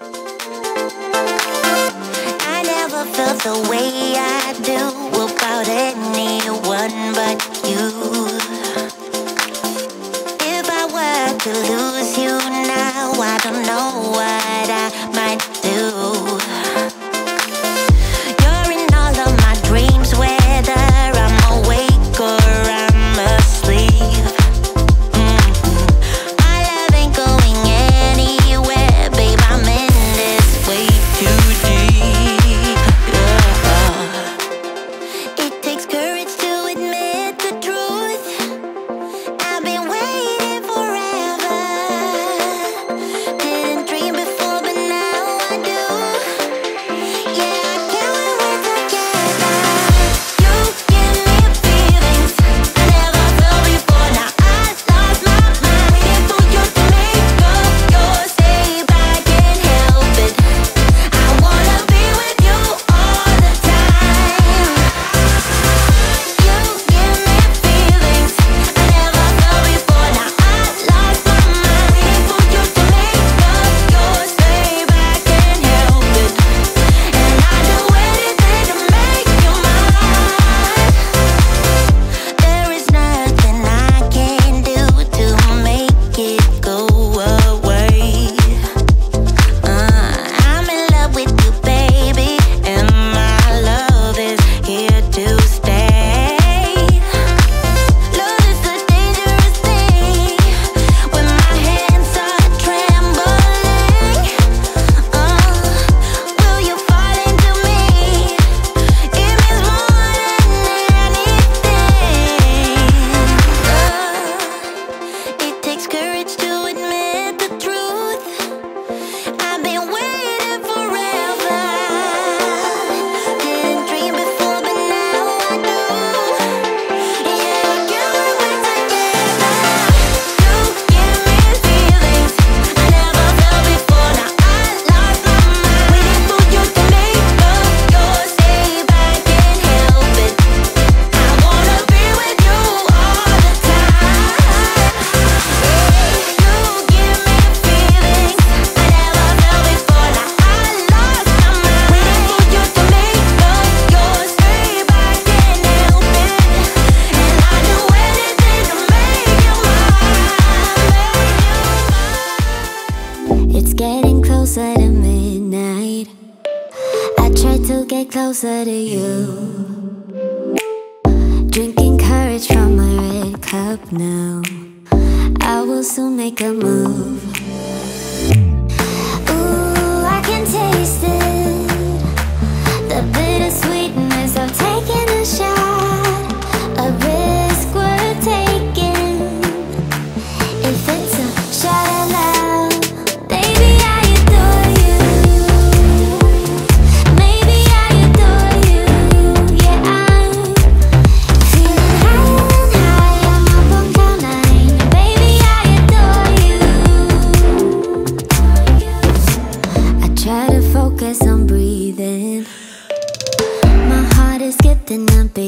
I never felt the way I do about anyone but you. If I were to lose you now, I don't know why. closer to you. Drinking courage from my red cup now. I will soon make a move. Nothing.